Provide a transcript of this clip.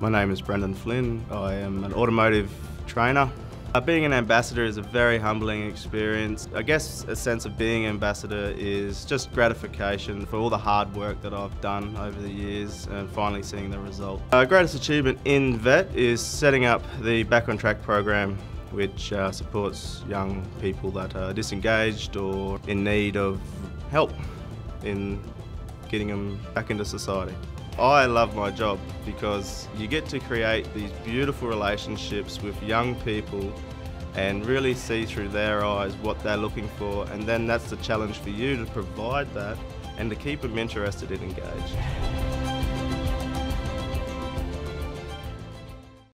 My name is Brendan Flynn. I am an automotive trainer. Uh, being an ambassador is a very humbling experience. I guess a sense of being ambassador is just gratification for all the hard work that I've done over the years and finally seeing the result. Our greatest achievement in VET is setting up the Back on Track program which uh, supports young people that are disengaged or in need of help in getting them back into society. I love my job because you get to create these beautiful relationships with young people and really see through their eyes what they're looking for and then that's the challenge for you to provide that and to keep them interested and engaged.